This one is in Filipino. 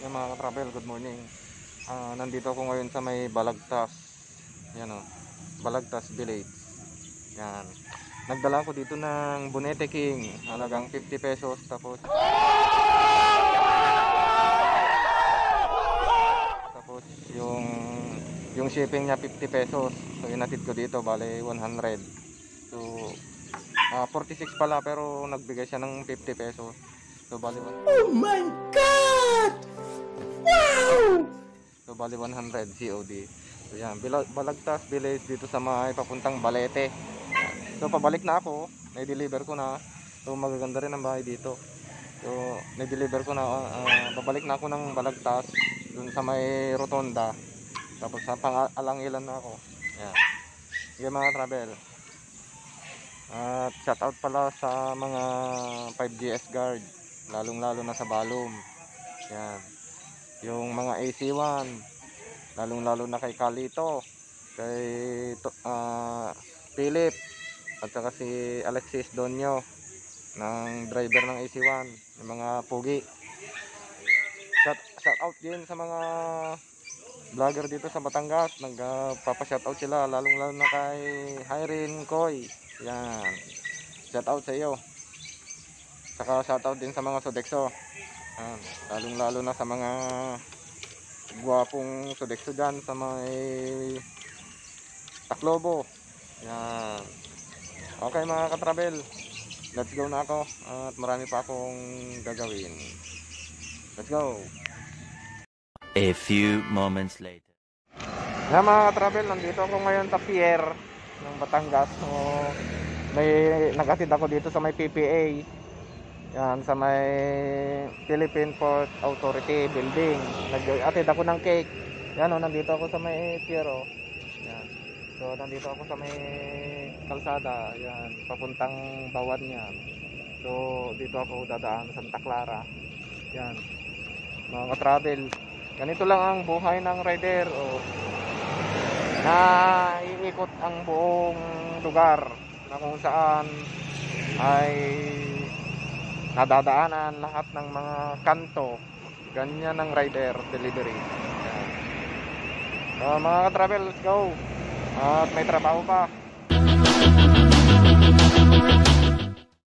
Yung mga travel, good morning. Ah, nandito ako ngayon sa may Balagtas. Yan o. Balagtas Village. Yan. Nagdala ko dito ng Bonete King. Halagang 50 pesos. Tapos tapos yung yung shipping niya 50 pesos. So inatid ko dito bale 100. So ah 46 pala pero nagbigay siya ng 50 pesos. So bale Oh my God! Bali 100 COD. So yan, Balagtas Village dito sa may papuntang Balete. So pabalik na ako, na-deliver ko na. So magaganda rin ang bahay dito. So na-deliver ko na, ah, babalik na ako ng Balagtas dun sa may rotonda. Tapos sa pang-alangilan na ako. Yan. Sige mga travel. At shout out pala sa mga 5GS guard, lalong lalo na sa Balom. Yan yung mga AC1 lalong lalo na kay Calito kay ah, Philip at saka si Alexis Donyo ng driver ng AC1 yung mga pugi. Shout, shout out din sa mga vlogger dito sa Batangas. Nagpapa shout out sila lalong lalo na kay Hyrin Koy. Yan. Shout out sa iyo. Saka shout out din sa mga Sodexo Ayan, lalong lalo na sa mga guwapong sodexo dyan sa may Taclobo. Yan. Okay mga katravel, let's go na ako at marami pa akong gagawin. Let's go! A few moments later. Yan mga katravel, nandito ako ngayon sa pier ng Batangas. So, may nagatid ako dito sa may PPA. Yan, sa may Philippine Port Authority building. Nag-atid ako ng cake. Yan o, nandito ako sa may pier o. Yan. So, nandito ako sa may kalsada. Yan, papuntang Bawan yan. So, dito ako dadaan sa Santa Clara. Yan. Mga travel Ganito lang ang buhay ng rider o na iikot ang buong lugar na kung saan ay nadadaanan lahat ng mga kanto. Ganyan ng rider delivery. So, mga ka-travel let's go. At may trabaho pa